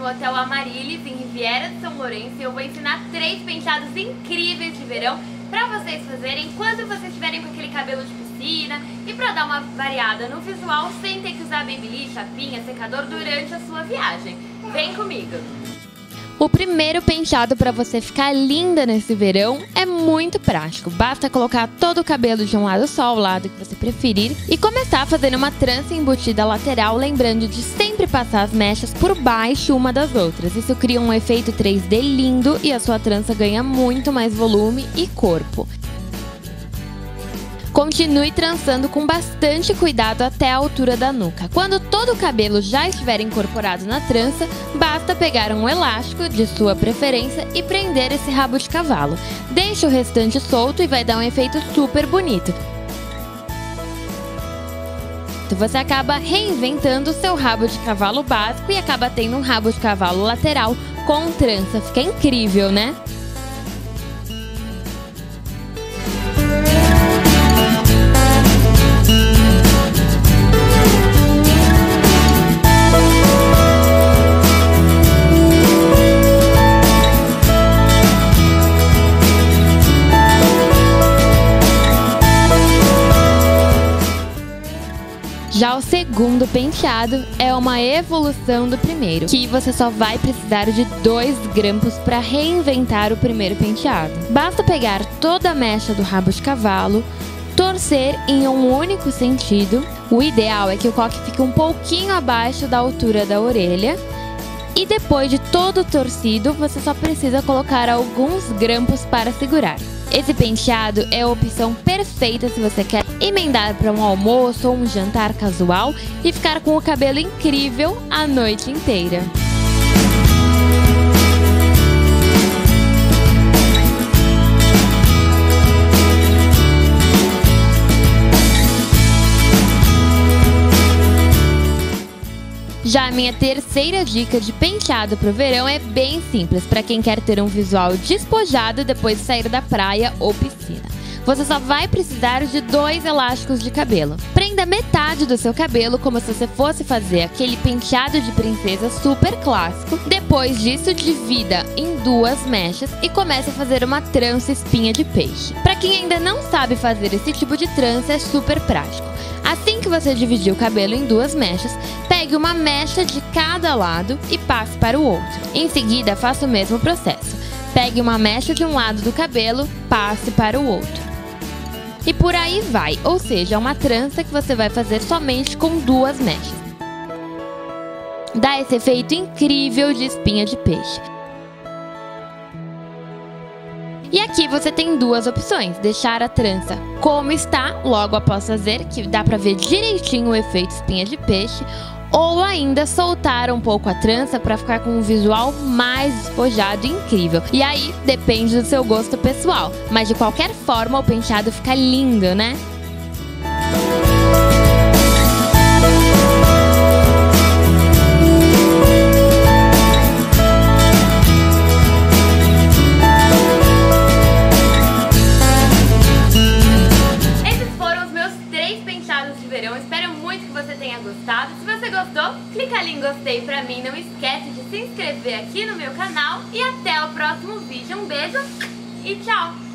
no Hotel Amaryllis, em Riviera de São Lourenço, e eu vou ensinar três penteados incríveis de verão pra vocês fazerem enquanto vocês estiverem com aquele cabelo de piscina e pra dar uma variada no visual sem ter que usar babyliss, chapinha, secador durante a sua viagem. Vem comigo! O primeiro penteado para você ficar linda nesse verão é muito prático. Basta colocar todo o cabelo de um lado só, ao lado que você preferir, e começar fazendo uma trança embutida lateral, lembrando de sempre passar as mechas por baixo uma das outras. Isso cria um efeito 3D lindo e a sua trança ganha muito mais volume e corpo. Continue trançando com bastante cuidado até a altura da nuca. Quando todo o cabelo já estiver incorporado na trança, basta pegar um elástico de sua preferência e prender esse rabo de cavalo. Deixe o restante solto e vai dar um efeito super bonito. Você acaba reinventando o seu rabo de cavalo básico e acaba tendo um rabo de cavalo lateral com trança. Fica incrível, né? Já o segundo penteado é uma evolução do primeiro, que você só vai precisar de dois grampos para reinventar o primeiro penteado. Basta pegar toda a mecha do rabo de cavalo, torcer em um único sentido. O ideal é que o coque fique um pouquinho abaixo da altura da orelha. E depois de todo torcido, você só precisa colocar alguns grampos para segurar. Esse penteado é a opção perfeita se você quer emendar para um almoço ou um jantar casual e ficar com o cabelo incrível a noite inteira. Já a minha terceira dica de penteado para o verão é bem simples, para quem quer ter um visual despojado depois de sair da praia ou piscina. Você só vai precisar de dois elásticos de cabelo. Prenda metade do seu cabelo como se você fosse fazer aquele penteado de princesa super clássico. Depois disso, divida em duas mechas e comece a fazer uma trança espinha de peixe. Para quem ainda não sabe fazer esse tipo de trança, é super prático. Assim que você dividir o cabelo em duas mechas, pegue uma mecha de cada lado e passe para o outro. Em seguida, faça o mesmo processo. Pegue uma mecha de um lado do cabelo, passe para o outro. E por aí vai, ou seja, é uma trança que você vai fazer somente com duas mechas. Dá esse efeito incrível de espinha de peixe. E aqui você tem duas opções: deixar a trança como está, logo após fazer, que dá para ver direitinho o efeito espinha de peixe, ou ainda soltar um pouco a trança para ficar com um visual mais despojado e incrível. E aí depende do seu gosto pessoal, mas de qualquer forma o penteado fica lindo, né? Gostado. Se você gostou, clica ali em gostei pra mim. Não esquece de se inscrever aqui no meu canal. E até o próximo vídeo. Um beijo e tchau!